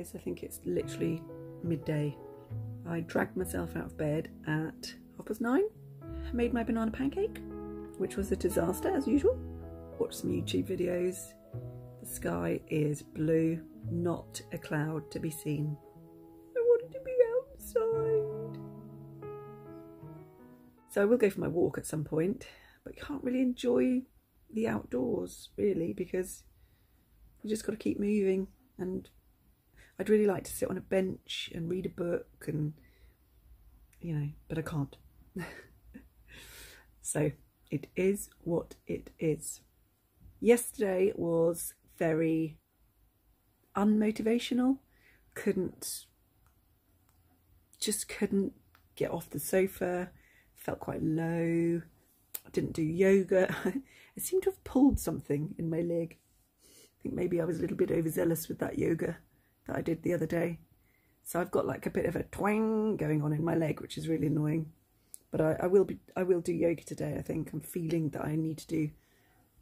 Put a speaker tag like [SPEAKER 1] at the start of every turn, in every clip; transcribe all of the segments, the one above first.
[SPEAKER 1] is. I think it's literally midday. I dragged myself out of bed at half past nine, made my banana pancake, which was a disaster as usual. Watched some YouTube videos. The sky is blue, not a cloud to be seen. I wanted to be outside. So I will go for my walk at some point, but you can't really enjoy the outdoors really because you just got to keep moving and I'd really like to sit on a bench and read a book and you know but I can't. So it is what it is. Yesterday was very unmotivational. Couldn't just couldn't get off the sofa. Felt quite low. Didn't do yoga. I seem to have pulled something in my leg. I think maybe I was a little bit overzealous with that yoga that I did the other day. So I've got like a bit of a twang going on in my leg, which is really annoying. But I, I will be I will do yoga today, I think. I'm feeling that I need to do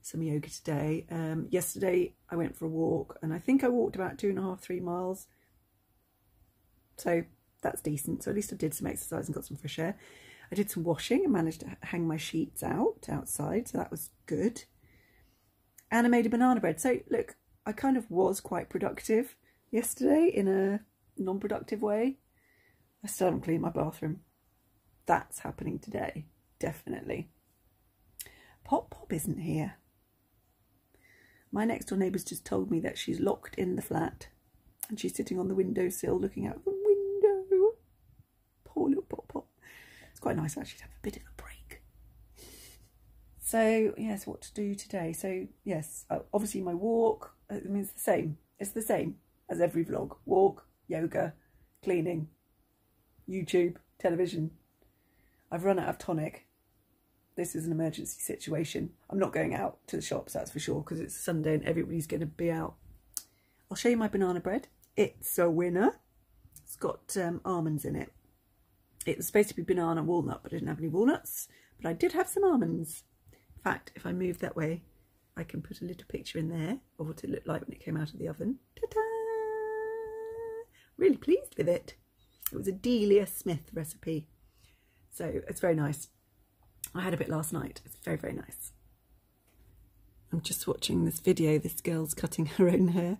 [SPEAKER 1] some yoga today. Um, yesterday I went for a walk and I think I walked about two and a half, three miles. So that's decent. So at least I did some exercise and got some fresh air. I did some washing and managed to hang my sheets out outside. So that was good and I made a banana bread. So look, I kind of was quite productive yesterday in a non-productive way. I still haven't cleaned my bathroom. That's happening today, definitely. Pop Pop isn't here. My next door neighbour's just told me that she's locked in the flat and she's sitting on the windowsill looking out the window. Poor little Pop Pop. It's quite nice actually to have a bit of a break. So yes, what to do today? So yes, uh, obviously my walk. Uh, I mean, it's the same. It's the same as every vlog: walk, yoga, cleaning, YouTube, television. I've run out of tonic. This is an emergency situation. I'm not going out to the shops, that's for sure, because it's Sunday and everybody's going to be out. I'll show you my banana bread. It's a winner. It's got um, almonds in it. It was supposed to be banana walnut, but I didn't have any walnuts. But I did have some almonds. In fact, if I move that way, I can put a little picture in there of what it looked like when it came out of the oven. Ta-da! Really pleased with it. It was a Delia Smith recipe. So it's very nice. I had a bit last night. It's very, very nice. I'm just watching this video. This girl's cutting her own hair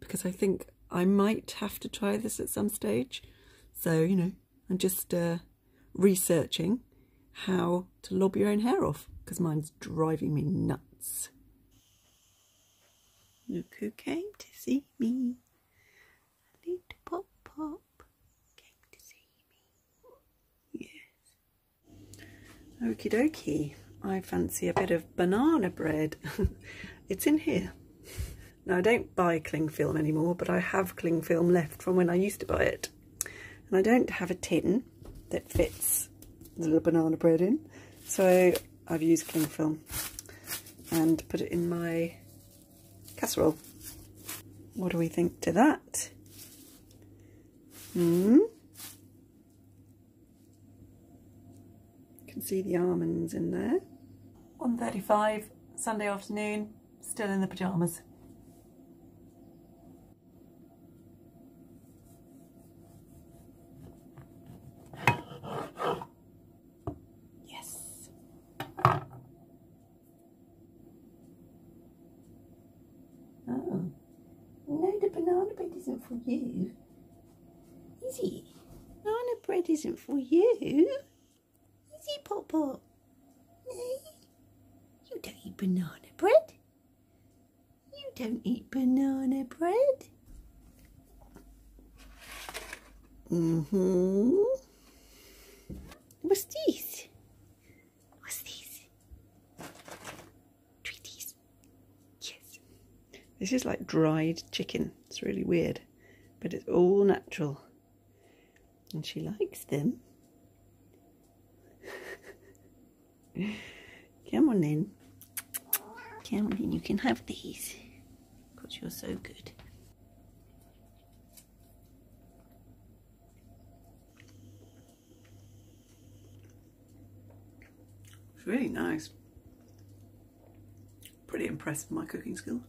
[SPEAKER 1] because I think I might have to try this at some stage. So, you know, I'm just uh, researching how to lob your own hair off because mine's driving me nuts. Look who came to see me. Pop came to see me. Yes. Okie dokie. I fancy a bit of banana bread. it's in here. Now I don't buy cling film anymore, but I have cling film left from when I used to buy it. And I don't have a tin that fits the little banana bread in. So I've used cling film and put it in my casserole. What do we think to that? Hmm? You can see the almonds in there. 1.35, Sunday afternoon, still in the pyjamas. Yes. Oh, no, the banana bit isn't for you. Bread isn't for you. Is it, Pop Pop? No? You don't eat banana bread. You don't eat banana bread. Mm-hmm. What's this? What's this? Treaties. Yes. This is like dried chicken. It's really weird, but it's all natural. And she likes them. Come on in. Come on in, you can have these. Because you're so good. It's really nice. Pretty impressed with my cooking skills.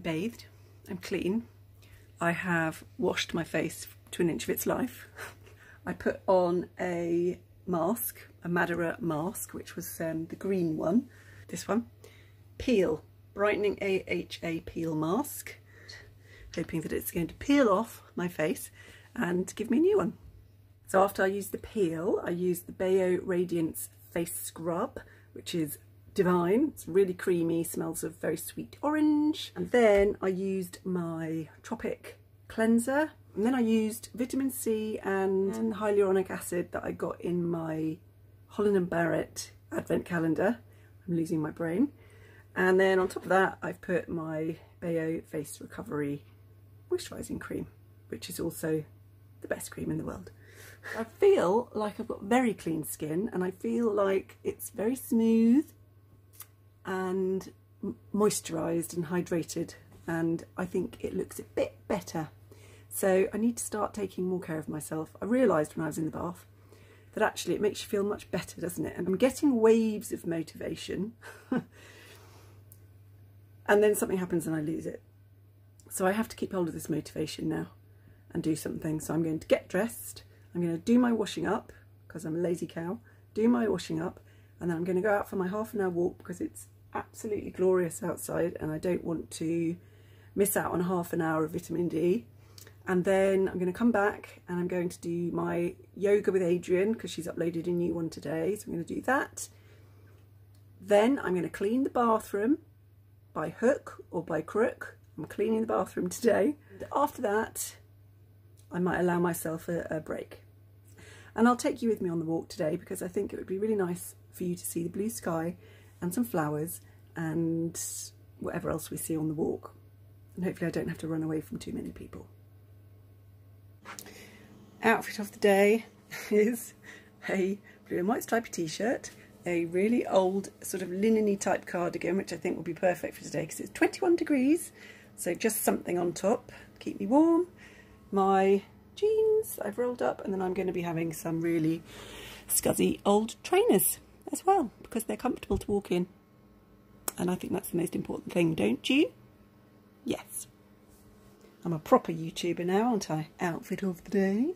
[SPEAKER 1] I'm bathed, I'm clean, I have washed my face to an inch of its life. I put on a mask, a Madara mask, which was um, the green one, this one. Peel, brightening AHA peel mask, hoping that it's going to peel off my face and give me a new one. So after I use the peel, I use the Bayo Radiance Face Scrub, which is divine. It's really creamy, smells of very sweet orange. And then I used my Tropic cleanser. And then I used vitamin C and, hyaluronic acid that I got in my Holland and Barrett advent calendar. I'm losing my brain. And then on top of that, I've put my Bayo Face Recovery Moisturising Cream, which is also the best cream in the world. I feel like I've got very clean skin and I feel like it's very smooth and moisturised and hydrated and I think it looks a bit better. So I need to start taking more care of myself. I realised when I was in the bath that actually it makes you feel much better, doesn't it? And I'm getting waves of motivation and then something happens and I lose it. So I have to keep hold of this motivation now and do something. So I'm going to get dressed, I'm going to do my washing up because I'm a lazy cow, do my washing up and then I'm going to go out for my half an hour walk because it's absolutely glorious outside and I don't want to miss out on half an hour of vitamin D. And then I'm going to come back and I'm going to do my yoga with Adriene because she's uploaded a new one today so I'm going to do that. Then I'm going to clean the bathroom by hook or by crook. I'm cleaning the bathroom today. After that I might allow myself a, a break. And I'll take you with me on the walk today because I think it would be really nice for you to see the blue sky and some flowers and whatever else we see on the walk. And hopefully I don't have to run away from too many people. Outfit of the day is a blue and white stripy t-shirt, a really old sort of linen type cardigan, which I think will be perfect for today because it's 21 degrees. So just something on top, to keep me warm. My jeans I've rolled up and then I'm going to be having some really scuzzy old trainers as well because they're comfortable to walk in. And I think that's the most important thing, don't you? Yes. I'm a proper YouTuber now, aren't I? Outfit of the day.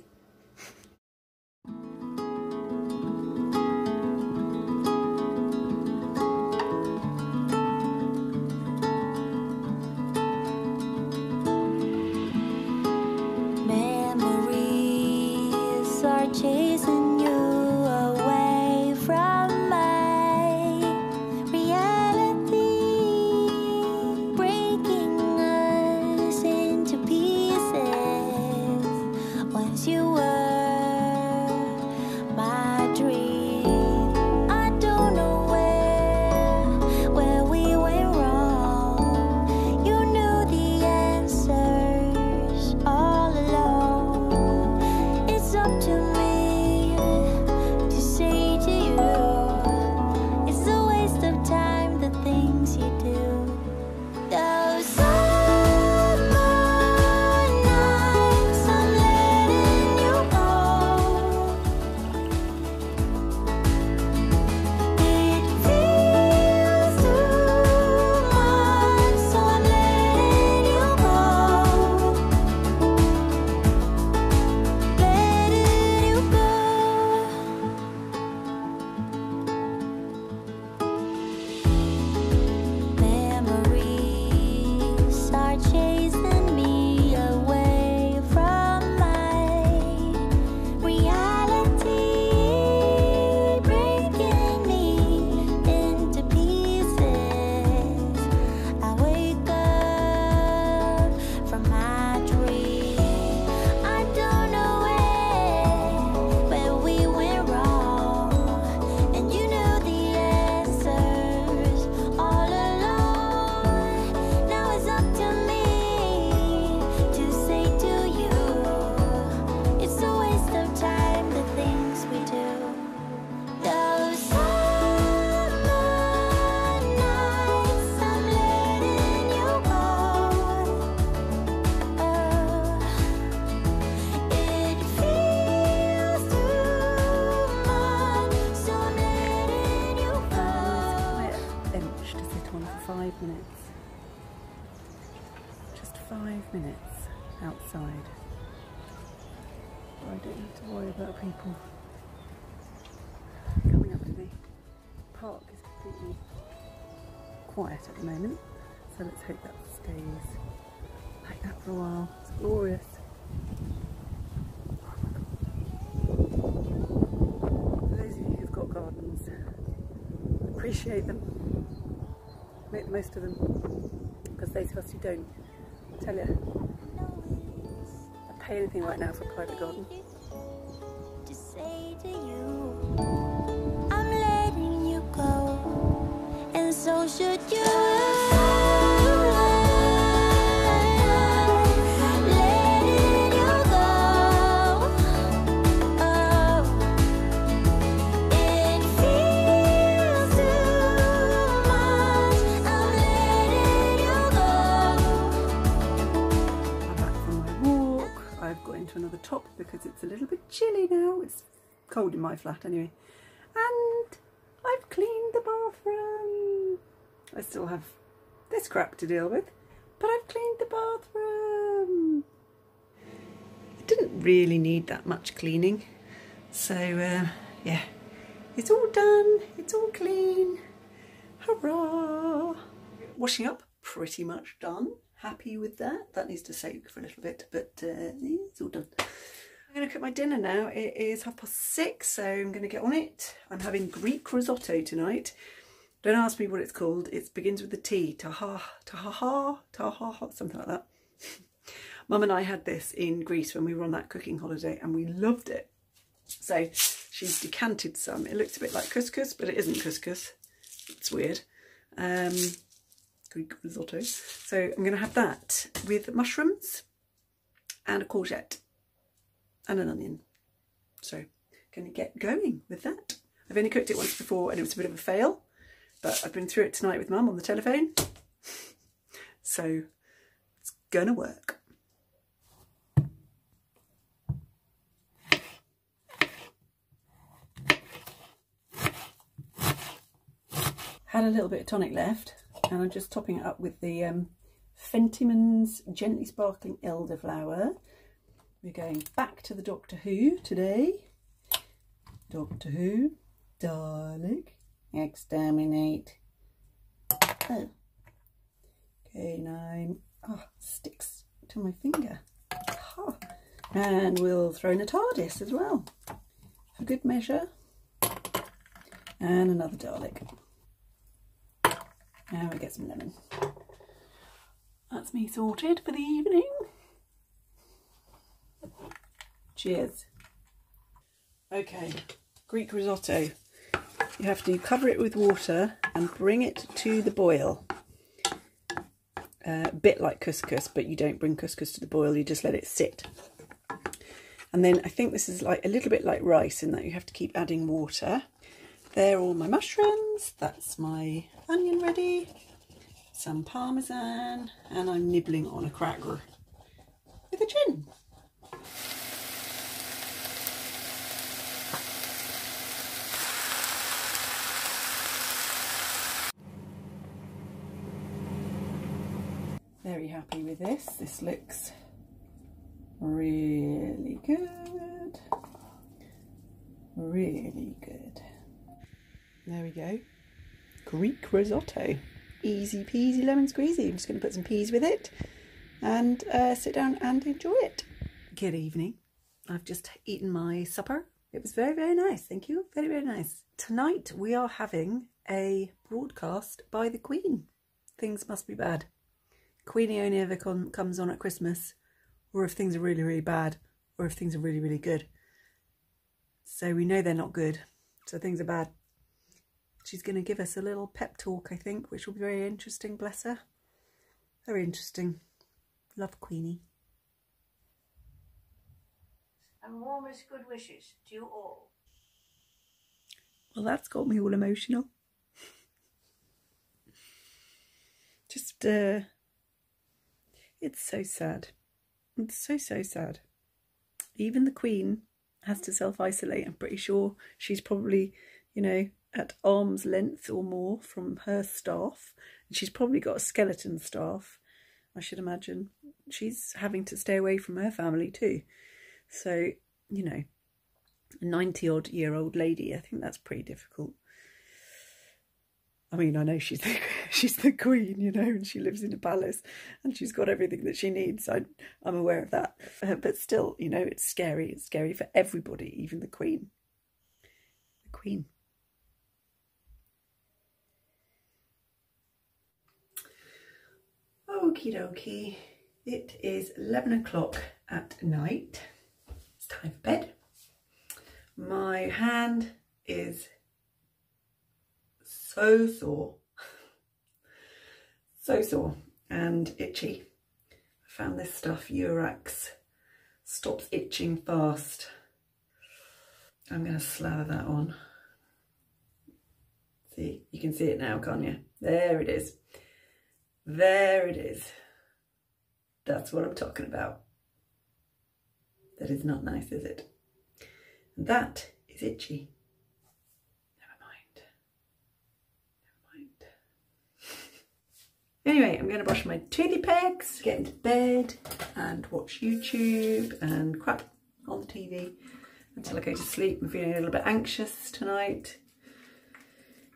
[SPEAKER 1] Five minutes outside. I don't have to worry about people coming up to me. Park is completely quiet at the moment, so let's hope that stays like that for a while. It's glorious. For those of you who've got gardens, appreciate them, make the most of them, because those of us who don't, I tell you, I'd pay anything right now for a private garden.
[SPEAKER 2] to say to you, I'm letting you go, and so should you.
[SPEAKER 1] Top because it's a little bit chilly now. It's cold in my flat anyway. And I've cleaned the bathroom. I still have this crap to deal with, but I've cleaned the bathroom. It didn't really need that much cleaning. So, uh, yeah, it's all done. It's all clean. Hurrah! Washing up, pretty much done. Happy with that. That needs to soak for a little bit, but uh, it's all done. I'm going to cook my dinner now. It is half past six, so I'm going to get on it. I'm having Greek risotto tonight. Don't ask me what it's called. It begins with the T. Taha, taha, taha, something like that. Mum and I had this in Greece when we were on that cooking holiday and we loved it. So she's decanted some. It looks a bit like couscous, but it isn't couscous. It's weird. Um, Greek risotto. So I'm going to have that with mushrooms and a courgette and an onion. So going to get going with that. I've only cooked it once before and it was a bit of a fail, but I've been through it tonight with mum on the telephone. So it's going to work. Had a little bit of tonic left and I'm just topping it up with the um, Fentimans Gently Sparkling Elderflower. We're going back to the Doctor Who today. Doctor Who, Dalek, exterminate. Oh, K9, oh, sticks to my finger. Ha. And we'll throw in a TARDIS as well, for good measure. And another Dalek. Now we get some lemon. That's me sorted for the evening. Cheers. Okay, Greek risotto. You have to cover it with water and bring it to the boil. Uh, a bit like couscous, but you don't bring couscous to the boil, you just let it sit. And then I think this is like a little bit like rice in that you have to keep adding water. There are all my mushrooms. That's my onion ready. Some parmesan. And I'm nibbling on a cracker with a gin. Very happy with this. This looks really good. Really good. There we go. Greek risotto. Easy peasy lemon squeezy. I'm just going to put some peas with it and uh, sit down and enjoy it. Good evening. I've just eaten my supper. It was very, very nice. Thank you. Very, very nice. Tonight we are having a broadcast by the Queen. Things must be bad. Queenie only ever com- comes on at Christmas, or if things are really, really bad, or if things are really, really good. So we know they're not good. So things are bad. She's going to give us a little pep talk, I think, which will be very interesting, bless her. Very interesting. Love Queenie.
[SPEAKER 3] and warmest good wishes to you all.
[SPEAKER 1] Well, that's got me all emotional. Just, uh, it's so sad. It's so, so sad. Even the Queen has to self isolate. I'm pretty sure she's probably, you know, at arm's length or more from her staff. And she's probably got a skeleton staff. I should imagine. She's having to stay away from her family too. So, you know, a 90 odd year old lady, I think that's pretty difficult. I mean, I know she's the, she's the queen, you know, and she lives in a palace and she's got everything that she needs. I, I'm aware of that. Uh, but still, you know, it's scary. It's scary for everybody, even the queen. The queen. Okie dokie. It is 11 o'clock at night. It's time for bed. My hand is so sore. So sore and itchy. I found this stuff, Eurax, stops itching fast. I'm going to slather that on. See, you can see it now, can't you? There it is. There it is. That's what I'm talking about. That is not nice, is it? That is itchy. Never mind. Never mind. Anyway, I'm going to brush my toothy pegs, get into bed and watch YouTube and crap on the TV until I go to sleep. I'm feeling a little bit anxious tonight.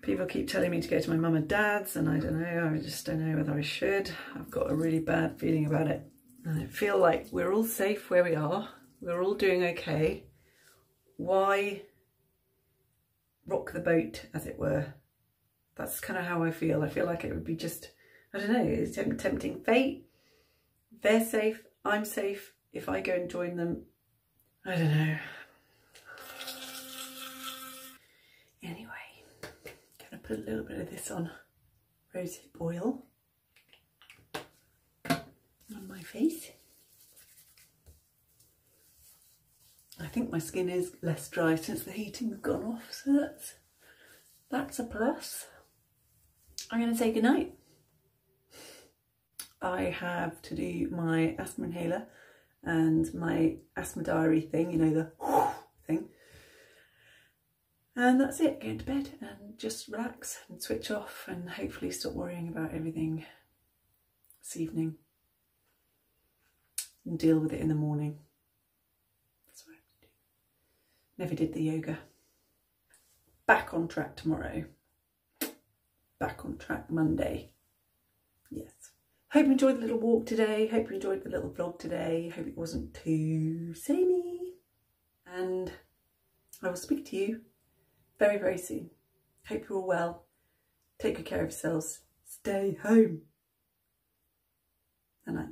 [SPEAKER 1] People keep telling me to go to my mum and dad's and I don't know, I just don't know whether I should. I've got a really bad feeling about it. And I feel like we're all safe where we are. We're all doing okay. Why rock the boat, as it were? That's kind of how I feel. I feel like it would be just, I don't know, it's tempting fate. They're safe, I'm safe. If I go and join them, I don't know. Anyway, gonna put a little bit of this on rosehip oil on my face. I think my skin is less dry since the heating has gone off, so that's that's a plus. I'm going to say goodnight. I have to do my asthma inhaler and my asthma diary thing, you know, the thing. And that's it, going to bed and just relax and switch off and hopefully stop worrying about everything this evening and deal with it in the morning. That's what I have to do. Never did the yoga. Back on track tomorrow. Back on track Monday. Yes. Hope you enjoyed the little walk today. Hope you enjoyed the little vlog today. Hope it wasn't too samey. And I will speak to you very, very soon. Hope you're all well. Take good care of yourselves. Stay home. And I.